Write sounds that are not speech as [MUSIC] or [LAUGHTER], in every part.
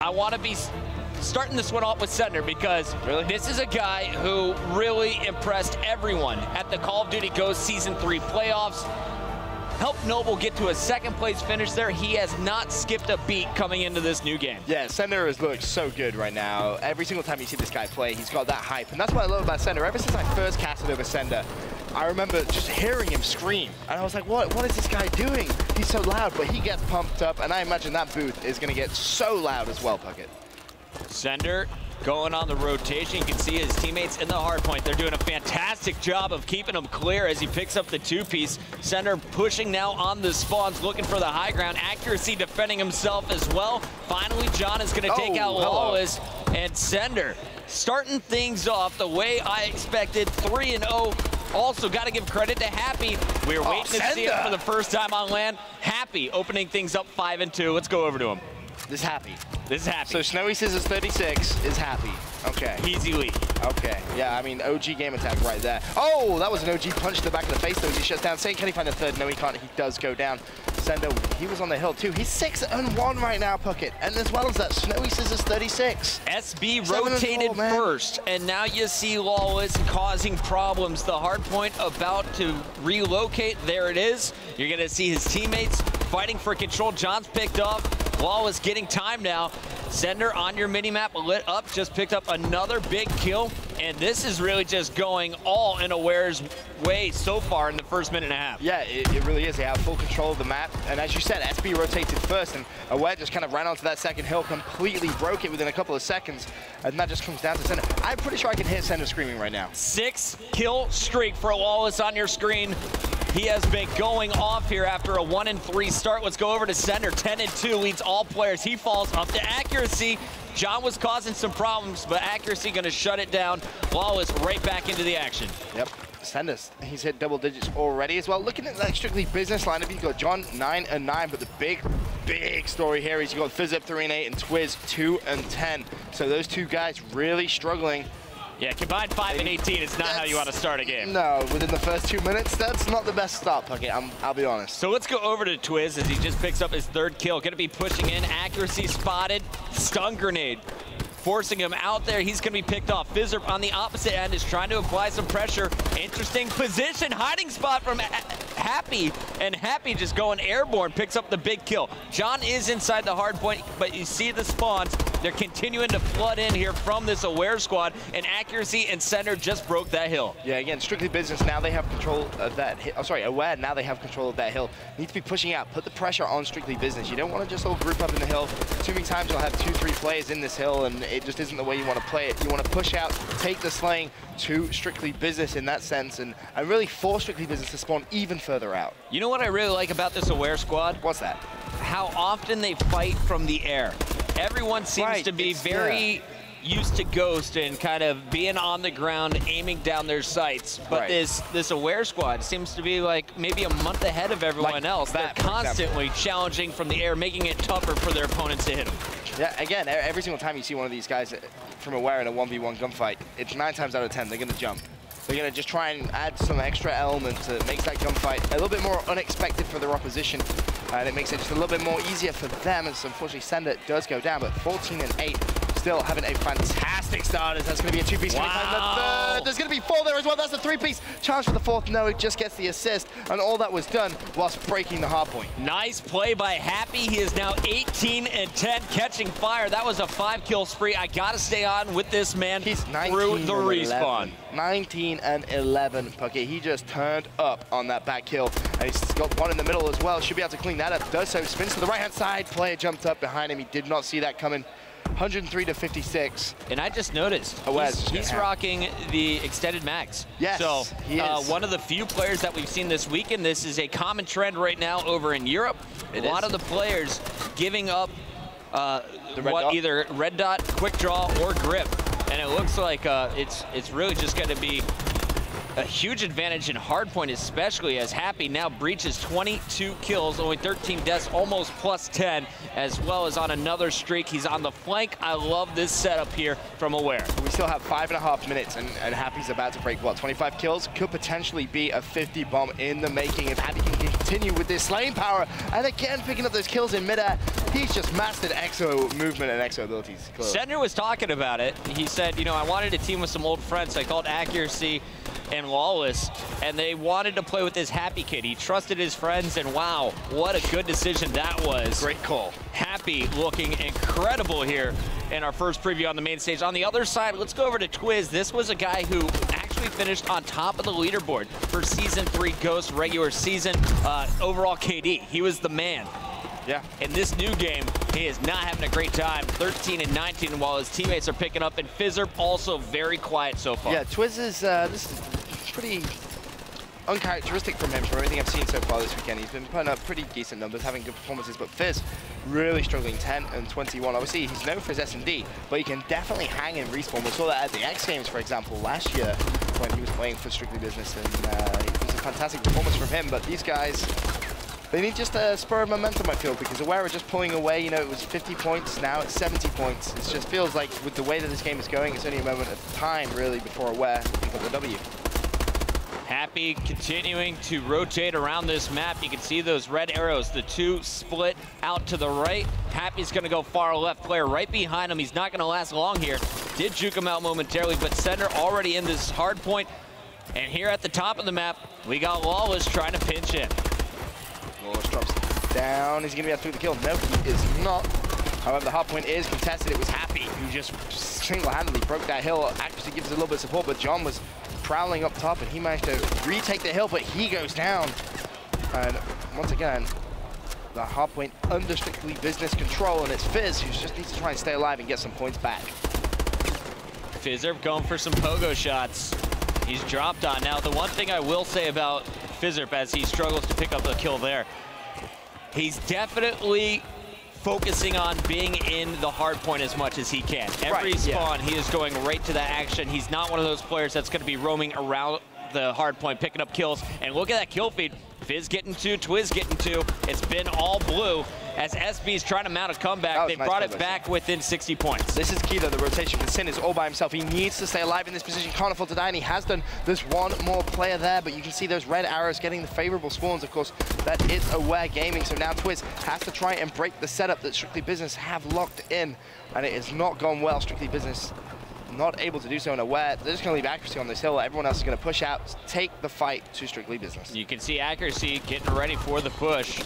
I want to be starting this one off with Sender because really? this is a guy who really impressed everyone at the Call of Duty Ghosts Season 3 playoffs. Helped Noble get to a second place finish there. He has not skipped a beat coming into this new game. Yeah, Sender has looked so good right now. Every single time you see this guy play, he's got that hype. And that's what I love about Sender. Ever since I first casted over Sender, I remember just hearing him scream. And I was like, what, what is this guy doing? He's so loud, but he gets pumped up. And I imagine that booth is going to get so loud as well, Puckett. Sender going on the rotation. You can see his teammates in the hard point. They're doing a fantastic job of keeping him clear as he picks up the two-piece. Sender pushing now on the spawns, looking for the high ground. Accuracy defending himself as well. Finally, John is going to take oh, out Lawless. And Sender starting things off the way I expected. 3-0 also got to give credit to Happy. We were oh, waiting to see him for the first time on land. Happy opening things up 5 and 2. Let's go over to him. This is Happy. This is Happy. So Snowy Scissors 36 is Happy. Okay. He's elite. Okay. Yeah, I mean, OG game attack right there. Oh, that was an OG punch to the back of the face, though. He shuts down. Say, can he find a third? No, he can't. He does go down. Sendo, he was on the hill, too. He's 6 and 1 right now, Puckett. And as well as that, Snowy Scissors 36. SB rotated four, first, and now you see Lawless causing problems. The hard point about to relocate. There it is. You're going to see his teammates fighting for control. John's picked up. Lawless getting time now. Sender on your mini-map lit up, just picked up another big kill, and this is really just going all in Aware's way so far in the first minute and a half. Yeah, it, it really is. They have full control of the map, and as you said, SB rotated first, and Aware just kind of ran onto that second hill, completely broke it within a couple of seconds, and that just comes down to Sender. I'm pretty sure I can hear Sender screaming right now. Six kill streak for Lawless on your screen. He has been going off here after a one and three start. Let's go over to Sender. 10 and two leads all players. He falls up to accuracy. John was causing some problems, but accuracy going to shut it down. Lawless right back into the action. Yep. Senders, he's hit double digits already as well. Looking at that strictly business lineup, you've got John 9 and 9, but the big, big story here is you've got FizzUp 3 and 8 and Twiz 2 and 10. So those two guys really struggling yeah, combined 5 and 18 is not that's, how you want to start a game. No, within the first two minutes, that's not the best start, Okay, i will be honest. So let's go over to Twiz as he just picks up his third kill. Going to be pushing in, accuracy spotted, stun grenade forcing him out there. He's going to be picked off. Fizzer on the opposite end is trying to apply some pressure. Interesting position, hiding spot from Happy, and Happy just going airborne, picks up the big kill. John is inside the hard point, but you see the spawns. They're continuing to flood in here from this Aware squad, and Accuracy and Sender just broke that hill. Yeah, again, strictly business. Now they have control of that hill. Oh, sorry, Aware, now they have control of that hill. Need to be pushing out, put the pressure on strictly business. You don't want to just all group up in the hill. Too many times you'll have two, three players in this hill, and it just isn't the way you want to play it. You want to push out, take the slaying to strictly business in that sense, and, and really force strictly business to spawn even further out. You know what I really like about this Aware squad? What's that? How often they fight from the air. Everyone seems right, to be very... Yeah used to Ghost and kind of being on the ground, aiming down their sights. But right. this this Aware squad seems to be like maybe a month ahead of everyone like else. That, They're constantly challenging from the air, making it tougher for their opponents to hit them. Yeah, again, every single time you see one of these guys eh, from Aware in a 1v1 gunfight, it's nine times out of 10, they're going to jump. They're going to just try and add some extra element to make that gunfight a little bit more unexpected for their opposition. Uh, and it makes it just a little bit more easier for them, as unfortunately Sender does go down, but 14 and 8 still having a fantastic start as that's going to be a two-piece. Wow. The There's going to be four there as well. That's a three-piece. Chance for the fourth. No, it just gets the assist. And all that was done whilst breaking the hard point. Nice play by Happy. He is now 18 and 10 catching fire. That was a five-kill spree. I got to stay on with this man He's through the respawn. 19 and 11. Okay, he just turned up on that back kill. And he's got one in the middle as well. Should be able to clean that up. Does so. Spins to the right-hand side. Player jumped up behind him. He did not see that coming. 103 to 56. And I just noticed, oh, he's, he's rocking the extended max. Yes, So uh, one of the few players that we've seen this weekend, this is a common trend right now over in Europe. It a is. lot of the players giving up uh, what, either red dot, quick draw, or grip. And it looks like uh, it's it's really just going to be a huge advantage in hardpoint, especially as Happy now breaches 22 kills, only 13 deaths, almost plus 10, as well as on another streak. He's on the flank. I love this setup here from Aware. We still have five and a half minutes, and, and Happy's about to break, what, 25 kills? Could potentially be a 50 bomb in the making if Happy can continue with this slaying power. And again, picking up those kills in midair. He's just mastered Exo movement and Exo abilities. Sender was talking about it. He said, you know, I wanted to team with some old friends. So I called accuracy and Lawless, and they wanted to play with this Happy kid. He trusted his friends, and wow, what a good decision that was. Great call. Happy looking incredible here in our first preview on the main stage. On the other side, let's go over to Twiz. This was a guy who actually finished on top of the leaderboard for Season 3 Ghost regular season. Uh, overall KD, he was the man. Yeah. In this new game, he is not having a great time. 13 and 19 while his teammates are picking up, and Fizzerp also very quiet so far. Yeah, Twiz is, uh, this is pretty uncharacteristic from him from everything I've seen so far this weekend. He's been putting up pretty decent numbers, having good performances, but Fizz really struggling 10 and 21. Obviously, he's known for his S&D, but he can definitely hang in respawn. We saw that at the X Games, for example, last year when he was playing for Strictly Business, and uh, it was a fantastic performance from him, but these guys, they need just a spur of momentum, I feel, because Aware are just pulling away. You know, it was 50 points, now it's 70 points. It just feels like with the way that this game is going, it's only a moment of time, really, before Aware up the W. Happy continuing to rotate around this map. You can see those red arrows, the two split out to the right. Happy's gonna go far left, player right behind him. He's not gonna last long here. Did juke him out momentarily, but Sender already in this hard point. And here at the top of the map, we got Lawless trying to pinch in. Drops down. He's gonna be able to the kill? No, he is not. However, the hard point is contested. It was Happy who just single-handedly broke that hill. Actually gives a little bit of support, but John was prowling up top, and he managed to retake the hill, but he goes down. And once again, the hardpoint under strictly business control, and it's Fizz who just needs to try and stay alive and get some points back. Fizzerp going for some pogo shots. He's dropped on. Now, the one thing I will say about Fizzerp as he struggles to pick up the kill there, he's definitely focusing on being in the hard point as much as he can. Every right, spawn, yeah. he is going right to that action. He's not one of those players that's going to be roaming around the hard point, picking up kills. And look at that kill feed. Fizz getting two, Twiz getting two. It's been all blue as SB's trying to mount a comeback. They nice brought it back within 60 points. This is key though, the rotation, because Sin is all by himself. He needs to stay alive in this position. Can't afford to die, and he has done. There's one more player there, but you can see those red arrows getting the favorable spawns. Of course, that is Aware Gaming, so now Twiz has to try and break the setup that Strictly Business have locked in, and it has not gone well. Strictly Business not able to do so in Aware. They're just going to leave accuracy on this hill. Everyone else is going to push out, take the fight to Strictly Business. You can see accuracy getting ready for the push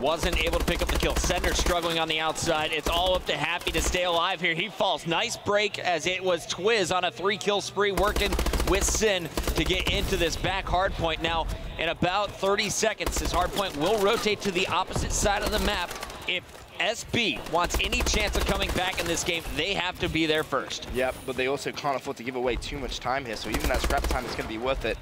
wasn't able to pick up the kill. Sender struggling on the outside. It's all up to Happy to stay alive here. He falls. Nice break as it was Twiz on a three-kill spree working with Sin to get into this back hard point. Now, in about 30 seconds, this hard point will rotate to the opposite side of the map. If SB wants any chance of coming back in this game, they have to be there first. Yep, but they also can't afford to give away too much time here, so even that scrap time is going to be worth it.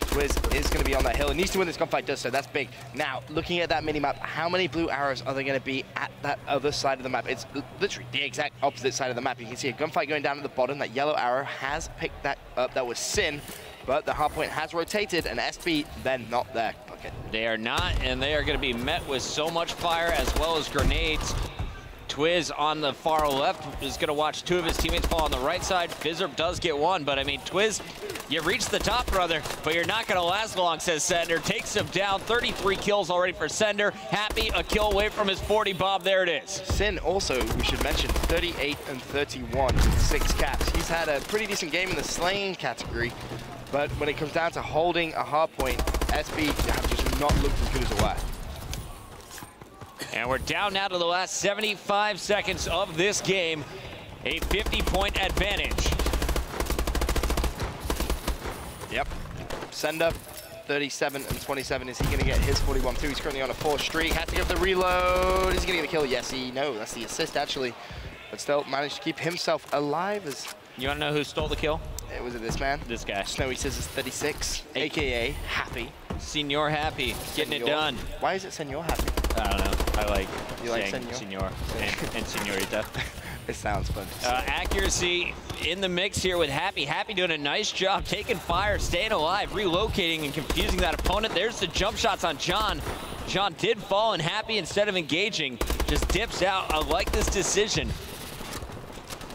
Twiz is going to be on that hill. He needs to win this gunfight, does so. That's big. Now, looking at that mini-map, how many blue arrows are there going to be at that other side of the map? It's literally the exact opposite side of the map. You can see a gunfight going down at the bottom. That yellow arrow has picked that up. That was Sin, but the hardpoint has rotated, and SB, then not there. They are not, and they are going to be met with so much fire as well as grenades. Twiz on the far left is going to watch two of his teammates fall on the right side. Fizzerp does get one, but I mean, Twiz, you reached the top, brother, but you're not going to last long, says Sender. Takes him down. 33 kills already for Sender. Happy, a kill away from his 40 bomb. There it is. Sin also, we should mention, 38 and 31, with six caps. He's had a pretty decent game in the slaying category, but when it comes down to holding a hard point, SB have just not looked as good as Aware. And we're down now to the last 75 seconds of this game. A 50-point advantage. Yep. Sender, 37 and 27. Is he going to get his 41 too? He's currently on a four streak. Has to get the reload. Is he going to get a kill? Yes, he. No, that's the assist actually. But still managed to keep himself alive. As you want to know who stole the kill? It was it this man? This guy. Snowy Scissors 36, aka Happy. Senor Happy, getting Senor. it done. Why is it Senor Happy? I don't know. I like you like senor, senor and, and senorita. [LAUGHS] It sounds fun. Uh, accuracy in the mix here with Happy. Happy doing a nice job taking fire, staying alive, relocating and confusing that opponent. There's the jump shots on John. John did fall and Happy instead of engaging just dips out. I like this decision.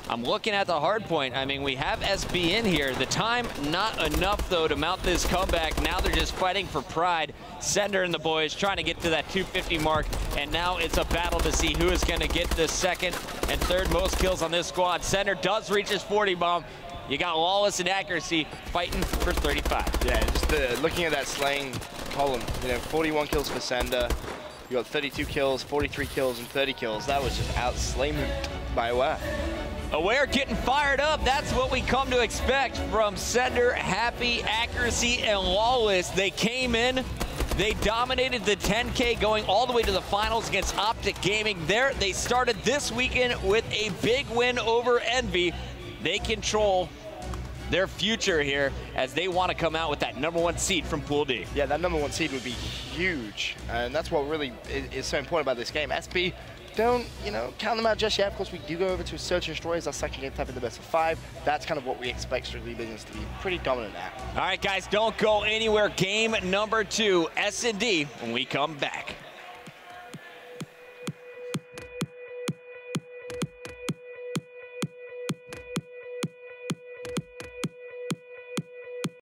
I'm looking at the hard point. I mean, we have SB in here. The time, not enough, though, to mount this comeback. Now they're just fighting for pride. Sender and the boys trying to get to that 250 mark, and now it's a battle to see who is going to get the second and third most kills on this squad. Sender does reach his 40 bomb. You got Lawless and Accuracy fighting for 35. Yeah, just the, looking at that slaying column, you know, 41 kills for Sender. You got 32 kills, 43 kills, and 30 kills. That was just outslayment by Aware. Aware getting fired up. That's what we come to expect from Sender, Happy, Accuracy, and Lawless. They came in, they dominated the 10K going all the way to the finals against Optic Gaming. There, they started this weekend with a big win over Envy. They control their future here as they want to come out with that number one seed from Pool D. Yeah, that number one seed would be huge, and that's what really is, so important about this game. SB don't, you know, count them out just yet. Of course, we do go over to Search and Destroy as our second game type in the best of five. That's kind of what we expect Strictly Business to be pretty dominant at. All right, guys, don't go anywhere. Game number two, S&D, when we come back.